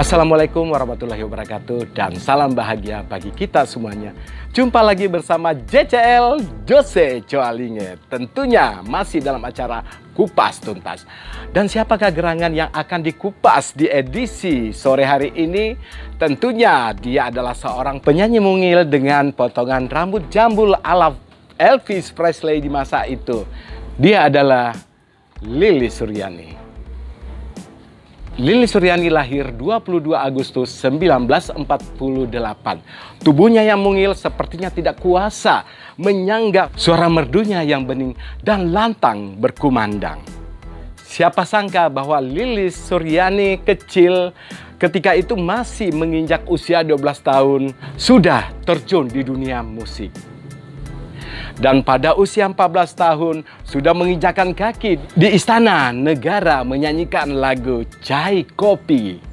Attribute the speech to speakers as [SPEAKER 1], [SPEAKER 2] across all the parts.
[SPEAKER 1] Assalamualaikum warahmatullahi wabarakatuh dan salam bahagia bagi kita semuanya. Jumpa lagi bersama JCL Jose Coalinge. Tentunya masih dalam acara Kupas Tuntas. Dan siapakah gerangan yang akan dikupas di edisi sore hari ini? Tentunya dia adalah seorang penyanyi mungil dengan potongan rambut jambul ala Elvis Presley di masa itu. Dia adalah Lili Suryani. Lili Suryani lahir 22 Agustus 1948. Tubuhnya yang mungil sepertinya tidak kuasa menyangga suara merdunya yang bening dan lantang berkumandang. Siapa sangka bahwa Lili Suryani kecil ketika itu masih menginjak usia 12 tahun sudah terjun di dunia musik dan pada usia 14 tahun sudah menginjakan kaki di istana negara menyanyikan lagu Cai Kopi.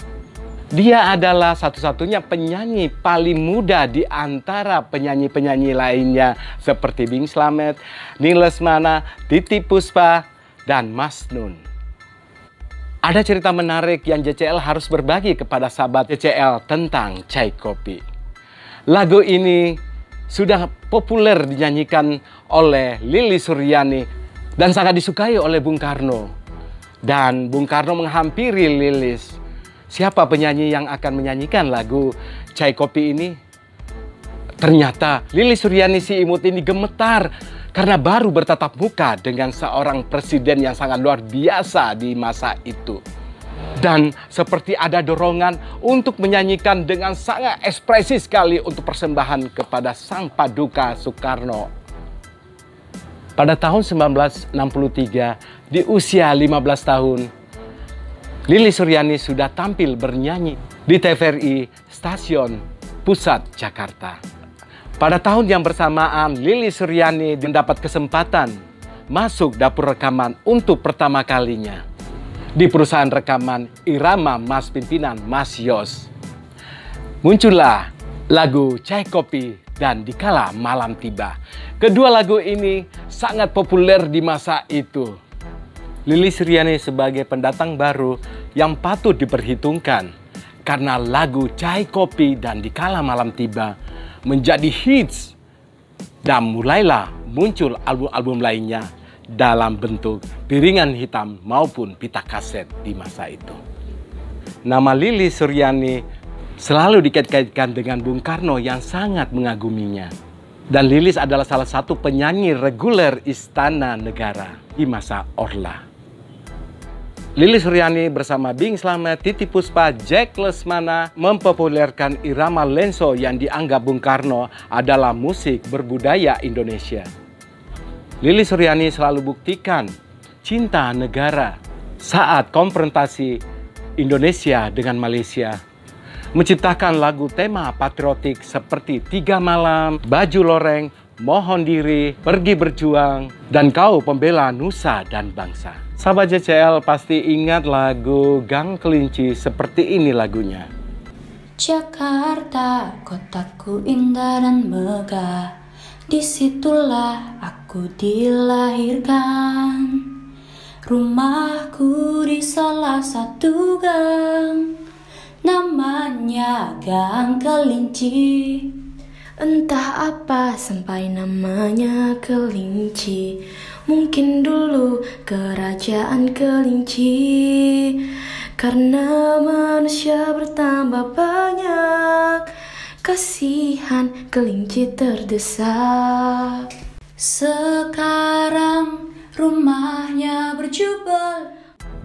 [SPEAKER 1] Dia adalah satu-satunya penyanyi paling muda di antara penyanyi-penyanyi lainnya seperti Bing Slamet, Niles Mana, Titi Puspa, dan Mas Nun. Ada cerita menarik yang JCL harus berbagi kepada sahabat JCL tentang Cai Kopi. Lagu ini sudah populer dinyanyikan oleh Lili Suryani dan sangat disukai oleh Bung Karno. Dan Bung Karno menghampiri Lilis. Siapa penyanyi yang akan menyanyikan lagu Cai Kopi ini? Ternyata Lili Suryani si imut ini gemetar karena baru bertatap muka dengan seorang presiden yang sangat luar biasa di masa itu dan seperti ada dorongan untuk menyanyikan dengan sangat ekspresi sekali untuk persembahan kepada Sang Paduka Soekarno. Pada tahun 1963, di usia 15 tahun, Lili Suryani sudah tampil bernyanyi di TVRI Stasiun Pusat Jakarta. Pada tahun yang bersamaan, Lili Suryani mendapat kesempatan masuk dapur rekaman untuk pertama kalinya di perusahaan rekaman Irama Mas Pimpinan Mas Yos. Muncullah lagu Cai Kopi dan Dikala Malam Tiba. Kedua lagu ini sangat populer di masa itu. Lili Suryani sebagai pendatang baru yang patut diperhitungkan karena lagu Cai Kopi dan Dikala Malam Tiba menjadi hits dan mulailah muncul album-album lainnya dalam bentuk piringan hitam maupun pita kaset di masa itu. Nama Lili Suryani selalu dikait-kaitkan dengan Bung Karno yang sangat mengaguminya. Dan Lilis adalah salah satu penyanyi reguler Istana Negara di masa Orla. Lili Suryani bersama Bing Slamet, Titi Puspa, Jack Lesmana mempopulerkan irama lenso yang dianggap Bung Karno adalah musik berbudaya Indonesia. Lili Suryani selalu buktikan cinta negara saat konfrontasi Indonesia dengan Malaysia. Menciptakan lagu tema patriotik seperti Tiga Malam, Baju Loreng, Mohon Diri, Pergi Berjuang, dan Kau Pembela Nusa dan Bangsa. Sahabat JCL pasti ingat lagu Gang Kelinci seperti ini lagunya.
[SPEAKER 2] Jakarta, kotaku indah dan megah Di situlah aku dilahirkan Rumahku di salah satu gang. Namanya Gang Kelinci. Entah apa sampai namanya kelinci. Mungkin dulu kerajaan kelinci. Karena manusia bertambah banyak Kasihan kelinci terdesak Sekarang rumahnya berjubel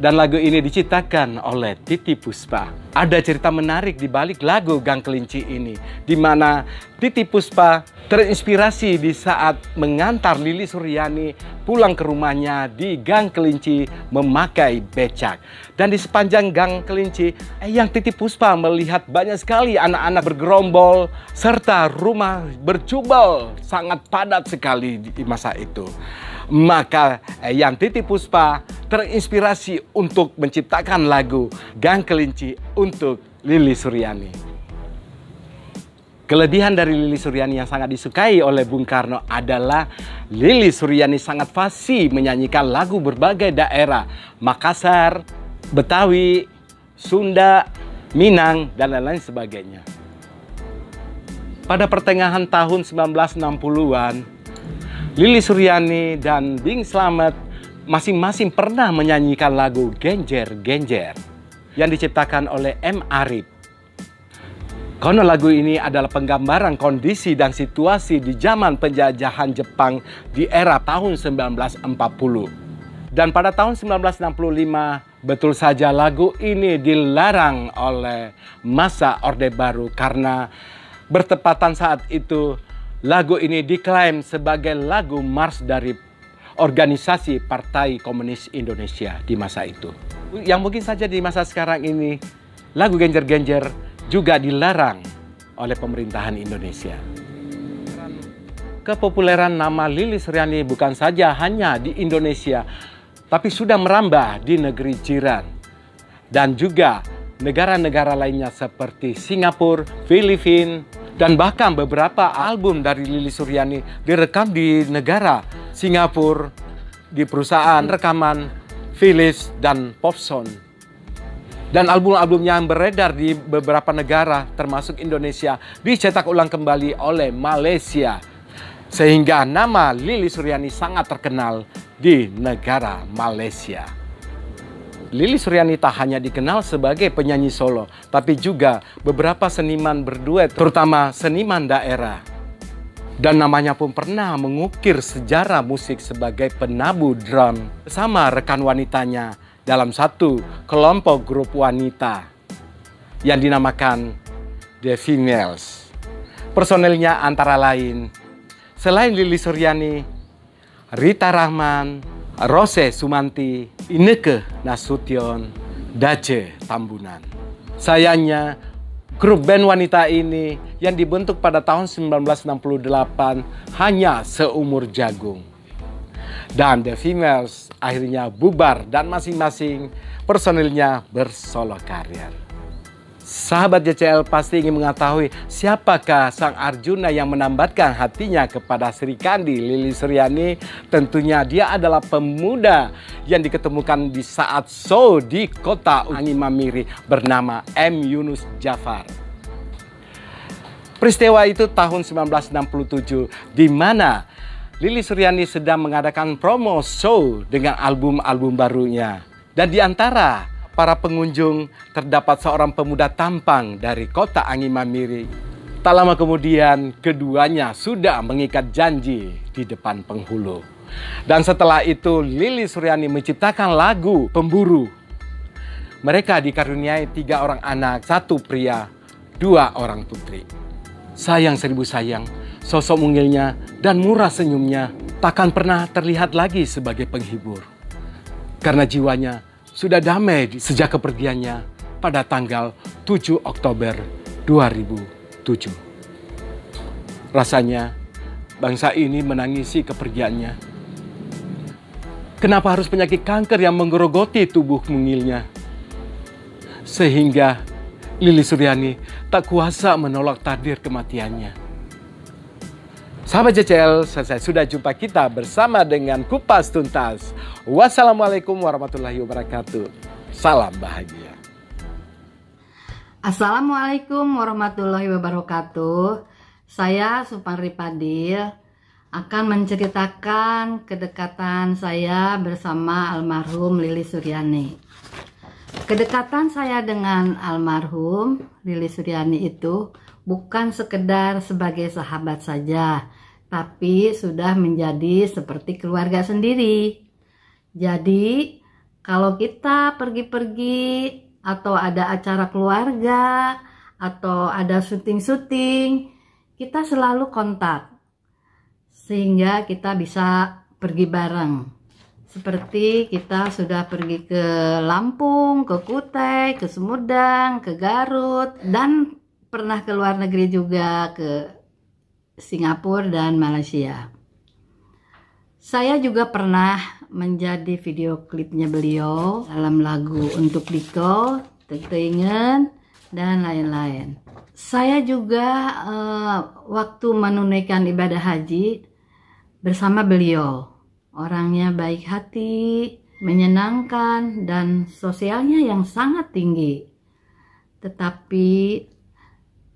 [SPEAKER 1] dan lagu ini diciptakan oleh Titi Puspa. Ada cerita menarik di balik lagu Gang Kelinci ini, di mana Titi Puspa terinspirasi di saat mengantar Lili Suryani pulang ke rumahnya di Gang Kelinci memakai becak. Dan di sepanjang Gang Kelinci, eh, yang Titi Puspa melihat banyak sekali anak-anak bergerombol serta rumah bercubal sangat padat sekali di masa itu. Maka eh, yang Titi Puspa terinspirasi untuk menciptakan lagu Gang Kelinci untuk Lili Suryani. Kelebihan dari Lili Suryani yang sangat disukai oleh Bung Karno adalah Lili Suryani sangat fasih menyanyikan lagu berbagai daerah. Makassar, Betawi, Sunda, Minang, dan lain-lain sebagainya. Pada pertengahan tahun 1960-an, Lili Suryani dan Bing Slamet masing-masing pernah menyanyikan lagu Genjer Genjer yang diciptakan oleh M. Arif. Konon lagu ini adalah penggambaran kondisi dan situasi di zaman penjajahan Jepang di era tahun 1940. Dan pada tahun 1965, betul saja lagu ini dilarang oleh masa Orde Baru karena bertepatan saat itu lagu ini diklaim sebagai lagu mars dari organisasi Partai Komunis Indonesia di masa itu. Yang mungkin saja di masa sekarang ini lagu Genjer-Genjer juga dilarang oleh pemerintahan Indonesia. Kepopuleran nama Lili Suryani bukan saja hanya di Indonesia, tapi sudah merambah di negeri jiran. Dan juga negara-negara lainnya seperti Singapura, Filipina, dan bahkan beberapa album dari Lili Suryani direkam di negara Singapura, di perusahaan rekaman Philips dan Popson. Dan album-albumnya yang beredar di beberapa negara termasuk Indonesia dicetak ulang kembali oleh Malaysia. Sehingga nama Lili Suryani sangat terkenal di negara Malaysia. Lili Suryani tak hanya dikenal sebagai penyanyi solo, tapi juga beberapa seniman berduet, terutama seniman daerah. Dan namanya pun pernah mengukir sejarah musik sebagai penabuh drum bersama rekan wanitanya dalam satu kelompok grup wanita yang dinamakan The Females. Personelnya antara lain selain Lili Suryani, Rita Rahman, Rose Sumanti, Ineke Nasution, Dace Tambunan. Sayangnya, grup band wanita ini yang dibentuk pada tahun 1968 hanya seumur jagung. Dan The Females akhirnya bubar dan masing-masing personilnya bersolo karir. Sahabat JCL pasti ingin mengetahui siapakah sang Arjuna yang menambatkan hatinya kepada Sri Kandi Lili Suryani. Tentunya dia adalah pemuda yang diketemukan di saat show di kota Angin Mamiri bernama M. Yunus Jafar. Peristiwa itu tahun 1967 di mana Lili Suryani sedang mengadakan promo show dengan album-album barunya. Dan di antara para pengunjung terdapat seorang pemuda tampang dari kota Angin Mamiri. Tak lama kemudian keduanya sudah mengikat janji di depan penghulu. Dan setelah itu Lili Suryani menciptakan lagu Pemburu. Mereka dikaruniai tiga orang anak, satu pria, dua orang putri. Sayang seribu sayang, Sosok mungilnya dan murah senyumnya takkan pernah terlihat lagi sebagai penghibur. Karena jiwanya sudah damai sejak kepergiannya pada tanggal 7 Oktober 2007. Rasanya bangsa ini menangisi kepergiannya. Kenapa harus penyakit kanker yang menggerogoti tubuh mungilnya? Sehingga Lili Suryani tak kuasa menolak takdir kematiannya. Sahabat JCL, selesai sudah jumpa kita bersama dengan Kupas Tuntas. Wassalamualaikum warahmatullahi wabarakatuh. Salam bahagia.
[SPEAKER 3] Assalamualaikum warahmatullahi wabarakatuh. Saya Supari Padil akan menceritakan kedekatan saya bersama almarhum Lili Suryani. Kedekatan saya dengan almarhum Lili Suryani itu bukan sekedar sebagai sahabat saja, tapi sudah menjadi seperti keluarga sendiri. Jadi, kalau kita pergi-pergi atau ada acara keluarga atau ada syuting-syuting, kita selalu kontak sehingga kita bisa pergi bareng. Seperti kita sudah pergi ke Lampung, ke Kutai, ke Sumedang, ke Garut, dan pernah ke luar negeri juga ke Singapura dan Malaysia. Saya juga pernah menjadi video klipnya beliau dalam lagu Untuk Diko, Teteingan, dan lain-lain. Saya juga uh, waktu menunaikan ibadah haji bersama beliau. Orangnya baik hati, menyenangkan, dan sosialnya yang sangat tinggi. tetapi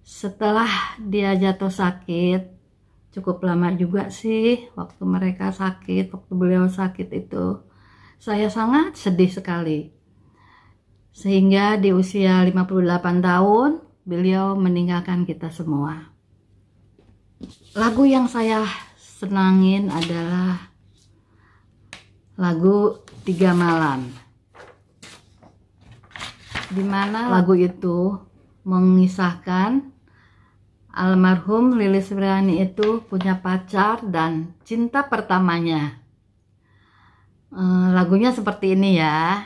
[SPEAKER 3] setelah dia jatuh sakit cukup lama juga sih waktu mereka sakit waktu beliau sakit itu. Saya sangat sedih sekali. Sehingga di usia 58 tahun beliau meninggalkan kita semua. Lagu yang saya senangin adalah lagu Tiga Malam. Di mana lagu itu mengisahkan almarhum Lilis Suryani itu punya pacar dan cinta pertamanya. Eh, lagunya seperti ini ya.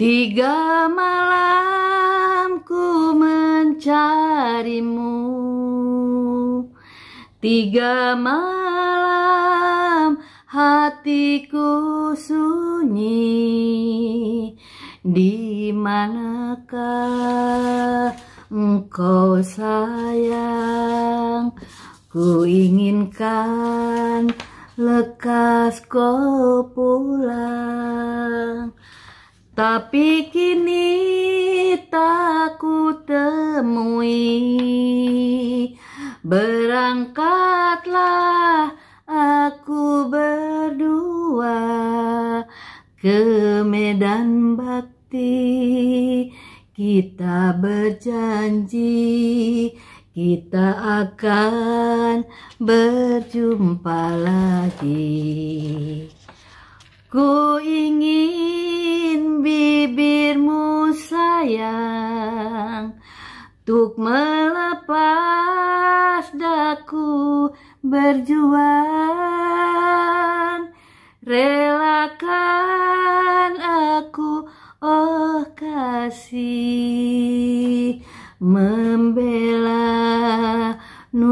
[SPEAKER 3] Tiga malam ku mencarimu. Tiga malam hatiku sayang Ku inginkan lekas kau pulang. Tapi kini tak ku temui. Berangkatlah aku berdua Ke medan bakti. Kita berjanji kita akan berjumpa lagi. Ku ingin bibirmu sayang Tuk melepas daku berjuang Relakan aku oh kasih membela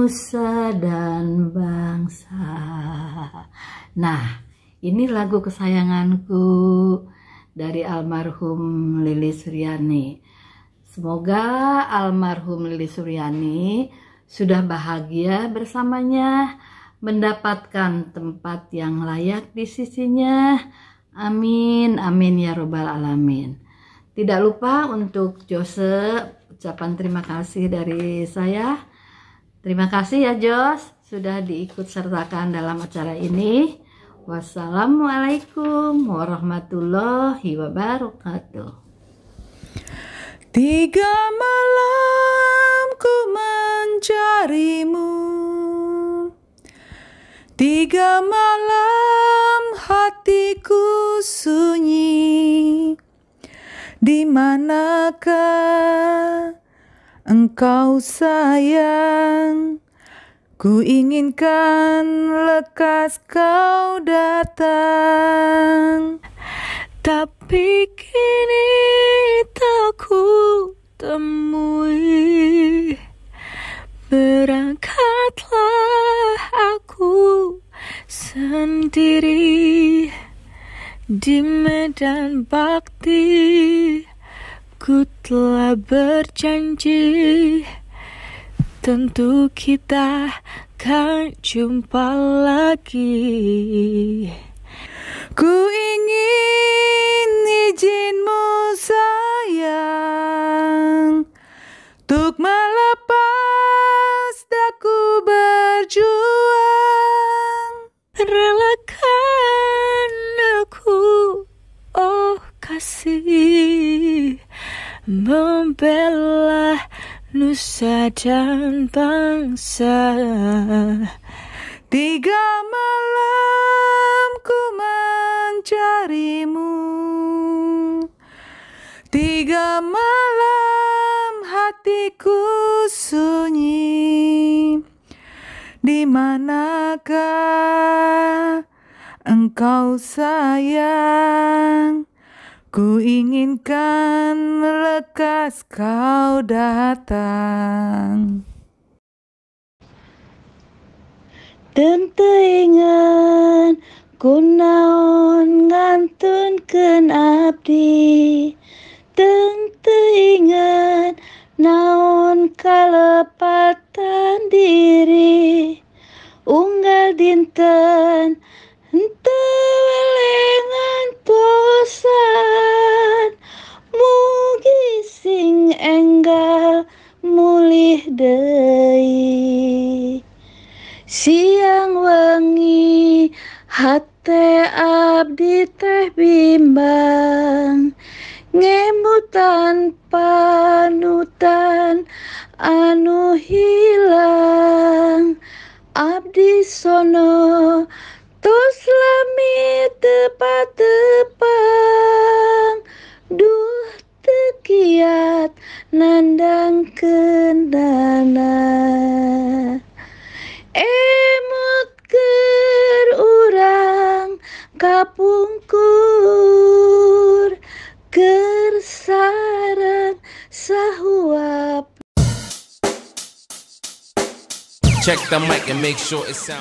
[SPEAKER 3] nusa dan bangsa. Nah, ini lagu kesayanganku dari almarhum Lili Suryani. Semoga almarhum Lili Suryani sudah bahagia bersamanya, mendapatkan tempat yang layak di sisinya. Amin, amin ya robbal alamin. Tidak lupa untuk Jose ucapan terima kasih dari saya. Terima kasih ya Jos sudah diikut sertakan dalam acara ini. Wassalamualaikum warahmatullahi wabarakatuh.
[SPEAKER 4] Tiga malam ku mencarimu Tiga malam hatiku sunyi Di manakah engkau sayang Ku inginkan lekas kau datang. Tapi kini tak ku temui. Berangkatlah aku sendiri Di medan bakti Ku telah berjanji Tentu kita kan jumpa lagi. Ku ingin izinmu sayang Untuk melepas daku berjuang Membela nusa dan bangsa. Tiga malam ku mencarimu. Tiga malam hatiku sunyi. Di manakah engkau sayang Ku inginkan lekas kau datang.
[SPEAKER 2] Tentengan kunaon ngantunkeun abdi. Tentengan naon kalepatan diri. Unggal dinten henteu
[SPEAKER 3] ngemutan panutan anu hilang. Abdi sono tos lami tepat-tepang. Duh tekiat nandang kendana. Emot keur urang kapungkur
[SPEAKER 5] Check the mic and make sure it sounds.